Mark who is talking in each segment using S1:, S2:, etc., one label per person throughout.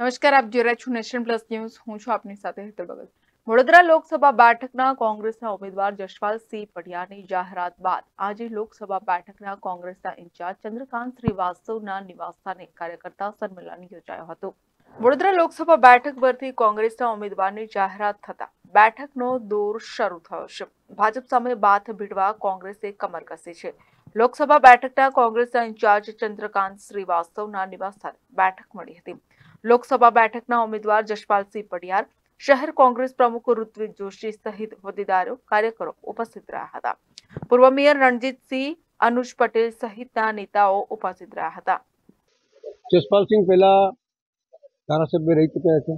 S1: નમસ્કાર, આપ જોઈ રહ્યા છો નેશન પ્લસ ન્યૂઝ. હું છું આપની સાથે હેતલ ભગત. વડોદરા લોકસભા બેઠકના કોંગ્રેસના ઉમેદવાર જશપાલસિંહ પઢિયારની જાહેરાત બાદ આજે લોકસભા બેઠકના કોંગ્રેસના ઇન્ચાર્જ ચંદ્રકાંત શ્રીવાસ્તવના નિવાસસ્થાને કાર્યકર્તા સંમેલન યોજાયો હતો. વડોદરા લોકસભા બેઠક પરથી કોંગ્રેસના ઉમેદવારની જાહેરાત થતા બેઠકનો દોર શરૂ થયો છે. ભાજપ સામે બાથ ભીડવા કોંગ્રેસે કમર કસી છે. લોકસભા બેઠકના કોંગ્રેસના ઇન્ચાર્જ ચંદ્રકાંત શ્રીવાસ્તવના નિવાસસ્થાને બેઠક મળી હતી. લોકસભા બેઠકના ઉમેદવાર જશપાલસિંહ પડિયાર, શહેર કોંગ્રેસ પ્રમુખ ઋત્વિક જોશી સહિત હોદ્દેદારો, કાર્યકરો ઉપસ્થિત રહ્યા હતા. પૂર્વ મેયર રણજીતસિંહ, અનુજ પટેલ સહિતના નેતાઓ ઉપસ્થિત રહ્યા હતા.
S2: જસપાલસિંહ પહેલા ધારાસભ્ય રહી ચૂક્યા છે.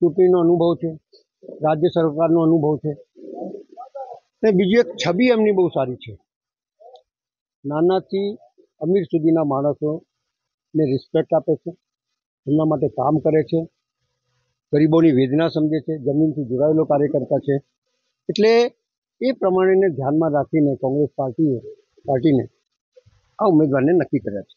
S2: ચૂંટણીનો અનુભવ છે. રાજ્ય સરકારનો અનુભવ છે. અને બીજી એક છબી એમની બહુ સારી છે. નાનાથી અમીર સુધીના માણસોને રિસ્પેક્ટ આપે છે. એમના માટે કામ કરે છે. ગરીબોની વેદના સમજે છે. જમીનથી જોડાયેલો કાર્યકર્તા છે. એટલે એ પ્રમાણેને ધ્યાનમાં રાખીને કોંગ્રેસ પાર્ટીએ, પાર્ટીને આ ઉમેદવારને નક્કી કર્યા છે.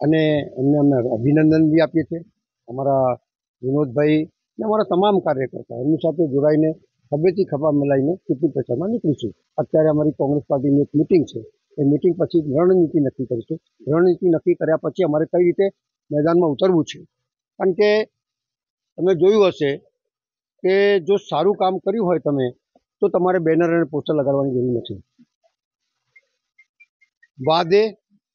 S2: અને એમને અમે અભિનંદન બી આપીએ છીએ. અમારા વિનોદભાઈ અને અમારા તમામ કાર્યકર્તા એમની સાથે જોડાઈને ખભેથી ખભા મિલાઈને ચૂંટણી પ્રચારમાં નીકળીશું. અત્યારે અમારી કોંગ્રેસ પાર્ટીની એક મિટિંગ છે. એ મિટિંગ પછી રણનીતિ નક્કી કરીશું. રણનીતિ નક્કી કર્યા પછી અમારે કઈ રીતે મેદાનમાં ઉતરવું છે કારણ કે તમે જોયું હશે કે જો સારું કામ કર્યું હોય તમે તો તમારે બેનર અને પોસ્ટર લગાડવાની જરૂર નથી वादे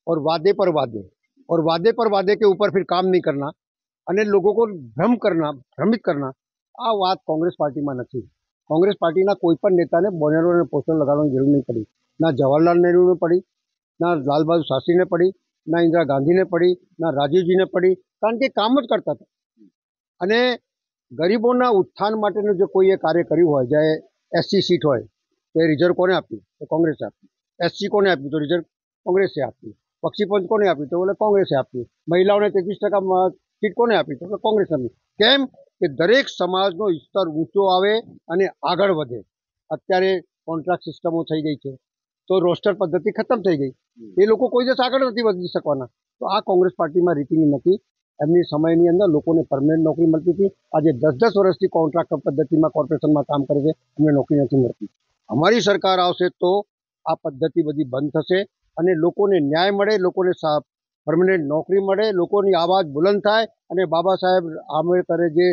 S2: और वादे पर वादे और वादे पर वादे के ऊपर फिर काम नहीं करना અને લોકો को ભ્રમ કરના ભ્રમિત કરના આ વાત કોંગ્રેસ પાર્ટીમાં નથી કોંગ્રેસ પાર્ટીના કોઈ પણ નેતાને બોનરો અને પોસ્ટર લગાડવાની જરૂર નહીં પડી ના જવાહરલાલ નહેરુને પડી ના લાલ બહાદુર શાસ્ત્રીને પડી ના ઇન્દિરા ગાંધીને પડી, ના રાજીવજીને પડી, કારણ કે કામ જ કરતા હતા. અને ગરીબોના ઉત્થાન માટેનું જો કોઈએ કાર્ય કર્યું હોય જ્યારે એસસી સીટ હોય, તો એ રિઝર્વ કોને આપ્યું? તો કોંગ્રેસે આપ્યું. એસસી કોને આપ્યું? તો રિઝર્વ કોંગ્રેસે આપ્યું. પક્ષીપંચ કોને આપ્યું? તો બોલે કોંગ્રેસે આપ્યું. મહિલાઓને તેત્રીસ ટકા સીટ કોને આપી? તો કોંગ્રેસ આપી. કેમ? કે દરેક સમાજનો સ્તર ઊંચો આવે અને આગળ વધે. અત્યારે કોન્ટ્રાક્ટ સિસ્ટમો થઈ ગઈ છે. તો રોસ્ટર પદ્ધતિ ખતમ થઈ ગઈ. એ લોકો કોઈ દિવસ આગળ નથી વધી શકવાના. તો આ કોંગ્રેસ પાર્ટીમાં રીતિની નથી. એમની સમયની અંદર લોકોને પરમેન્ટ નોકરી મળતી હતી. આજે દસ દસ વર્ષથી કોન્ટ્રાક્ટ પદ્ધતિમાં કોર્પોરેશનમાં કામ કરે છે. એમને નોકરી નથી મળતી. અમારી સરકાર આવશે તો આ પદ્ધતિ બધી બંધ થશે અને લોકોને ન્યાય મળે, લોકોને પરમનન્ટ નોકરી મળે, લોકોની આવાજ બુલંદ થાય અને બાબા સાહેબ આંબેડકરે જે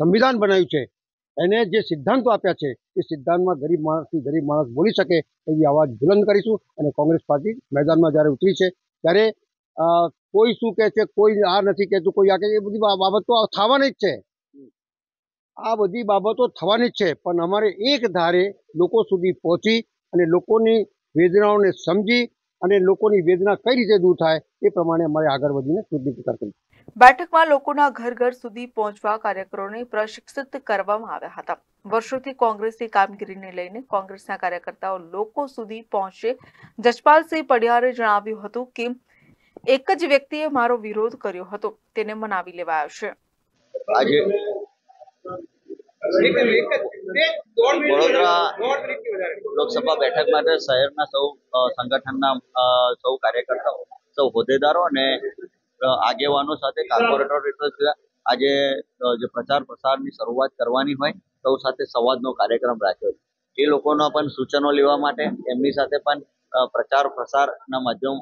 S2: સંવિધાન બનાવ્યું છે એને જે સિદ્ધાંતો આપ્યા છે, એ સિદ્ધાંતમાં ગરીબ માણસથી ગરીબ માણસ બોલી શકે એવી અવાજ બુલંદ કરીશું અને કોંગ્રેસ પાર્ટી મેદાનમાં જ્યારે ઉતરી છે, ત્યારે કોઈ શું કહે છે, કોઈ આ નથી કહેતું, કોઈ આ કહે એ બધી બાબતો થવાની જ છે. આ બધી બાબતો થવાની જ છે, પણ અમારે એક ધારે લોકો સુધી પહોંચી અને લોકોની વેદનાઓને સમજી અને લોકોની વેદના કઈ રીતે દૂર થાય એ પ્રમાણે અમારે આગળ વધીને ચૂંટણી પ્રચાર કરી
S1: બેઠકમાં લોકોના ઘર ઘર સુધી પહોંચવા કાર્યકરોને પ્રશિક્ષિત કરવામાં આવ્યા હતા. વર્ષોથી કોંગ્રેસની કામગીરીને લઈને કોંગ્રેસના કાર્યકર્તાઓ લોકો સુધી પહોંચે. જસપાલસિંહ પડિયારે જણાવ્યું હતું કે, એક જ વ્યક્તિએ મારો વિરોધ કર્યો હતો, તેને મનાવી લેવાયો છે.
S3: લોકસભા બેઠક માટે શહેરના સૌ સંગઠનના સૌ કાર્યકર્તાઓ, સૌ હોદ્દેદારો અને આગેવાનો સાથે કોર્પોરેટર આજે જે પ્રચાર પ્રસારની શરૂઆત કરવાની હોય સૌ સાથે સંવાદનો કાર્યક્રમ રાખ્યો છે. એ લોકોના પણ સૂચનો લેવા માટે, એમની સાથે પણ પ્રચાર પ્રસારના માધ્યમ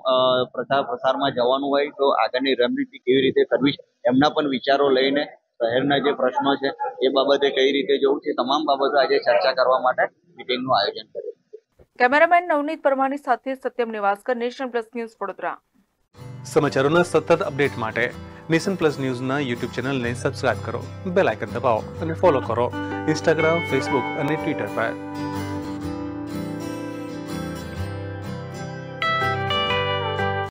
S3: પ્રચાર પ્રસારમાં જવાનું હોય, તો આગળની રણનીતિ કેવી રીતે કરવી એમના પણ વિચારો લઈને શહેરના જે પ્રશ્નો છે, એ બાબતે કઈ રીતે જવું છે તમામ બાબતો આજે ચર્ચા કરવા માટે મિટિંગનું આયોજન કર્યું.
S1: કેમેરામેન નવનીત પરમાની સાથે Satyam Nivaskar, national plus news Vadodara.
S4: સમાચારોના સતત અપડેટ માટે નેશન પ્લસ ન્યૂઝના યુટ્યુબ ચેનલને સબસ્ક્રાઇબ કરો, બેલ આઇકન દબાવો અને ફોલો કરો ઇન્સ્ટાગ્રામ, ફેસબુક અને ટ્વિટર પર.